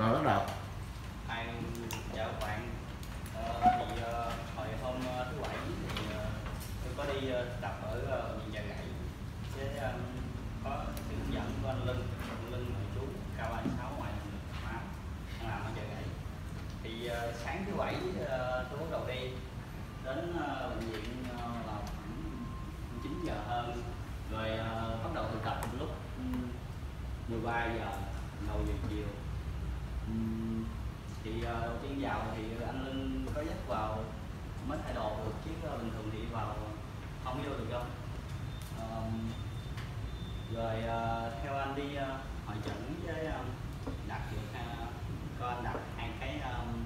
rồi bắt đầu. Hai chào các bạn. Ờ, thì ờ, hồi hôm ờ, thứ bảy thì ờ, tôi có đi tập ở ờ, viện chợ gãy với có sự hướng dẫn của anh Linh anh Linh người chú cao K36 ngoài máu làm ở chợ gãy thì sáng thứ bảy tôi bắt đầu đi. Đến bệnh viện là khoảng 9 giờ hơn. Rồi bắt đầu thực tập lúc ừ, 13 giờ đầu giờ chiều thì ờ, đầu tiên vào thì anh Linh có dắt vào mới thay đồ được chứ ờ, bình thường thì vào không vô được đâu. Rồi ờ, theo anh đi hội chẩn với đặt được uh, có anh đặt hai cái um,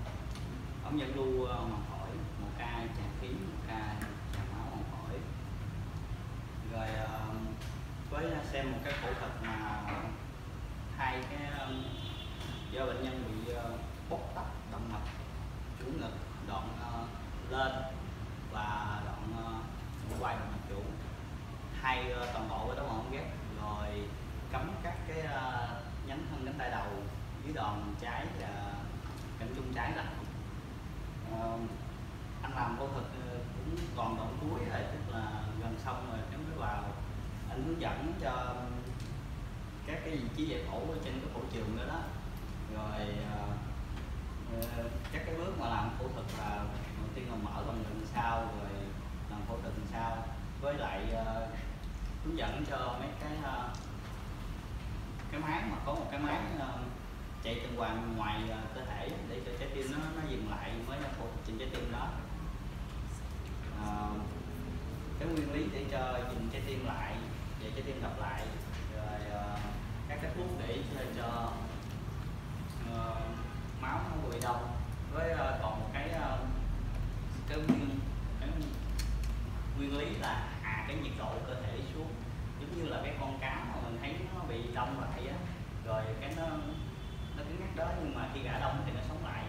ống dẫn lưu uh, màng phổi một ca tràn khí một ca tràn máu màng phổi. Rồi với xem một cái phẫu thuật mà hai cái um, do bệnh nhân bị uh, bóc tách động mạch chủ ngực đoạn uh, lên và đoạn ờ, uh, quay động mạch chủ. Hai uh, toàn bộ cái đó mà không ghép rồi cắm các cái uh, nhánh thân cánh tay đầu dưới đòn trái là cánh chung trái lại anh làm phẫu thuật cũng còn đoạn cuối rồi tức là gần xong rồi em mới vào anh hướng dẫn cho các cái vị trí giải phẫu ở trên cái phẫu trường đó đó rồi à, ờ, các cái bước mà làm phẫu thuật là đầu tiên là mở bằng lần sau rồi làm phẫu thuật lần sau. Với lại ờ, hướng dẫn cho mấy cái ờ, cái máy mà có một cái máy ờ, chạy tuần hoàn ngoài cơ thể để cho trái tim nó nó dừng lại mới phục phẫu thuật trên trái tim đó Ờ, cái nguyên lý để cho dừng trái tim lại để trái tim đập lại rồi ờ, các cái thuốc để cho, cho ờ, máu nó bị đông với ờ, còn một cái ờ, cái nguyên cái nguyên lý là hạ cái nhiệt độ cơ thể xuống. Giống như là cái con cá mà mình thấy nó bị đông lại á, rồi cái nó nó cứng nhắc đó, nhưng mà khi gã đông thì nó sống lại.